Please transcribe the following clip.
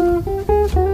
Thanks.